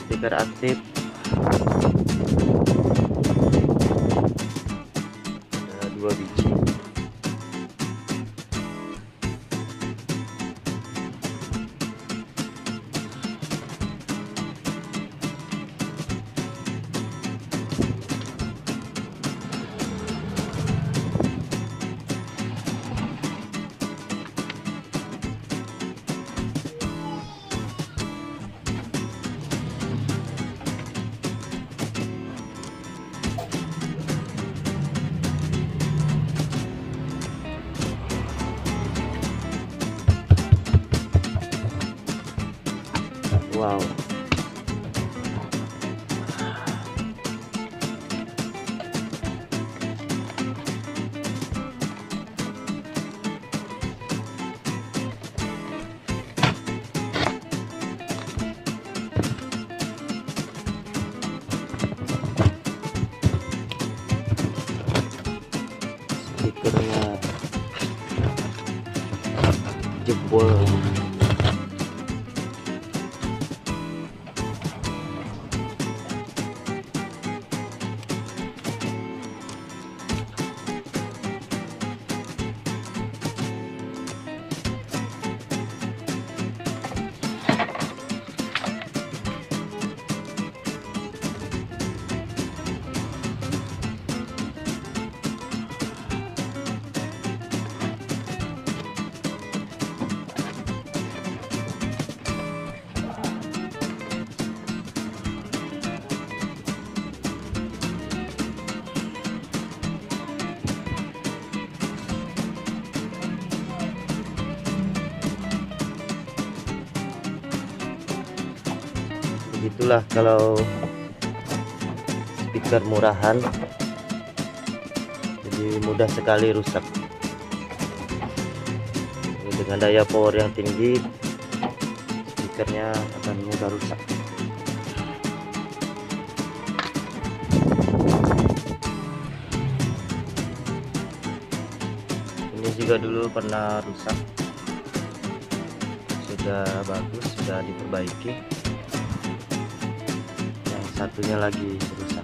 speaker aktif. Ada dua biji wow. Speakernya jebol begitulah kalau speaker murahan. Jadi mudah sekali rusak. Ini dengan daya power yang tinggi speakernya akan mudah rusak. Ini juga dulu pernah rusak. Sudah bagus sudah diperbaiki satunya lagi rusak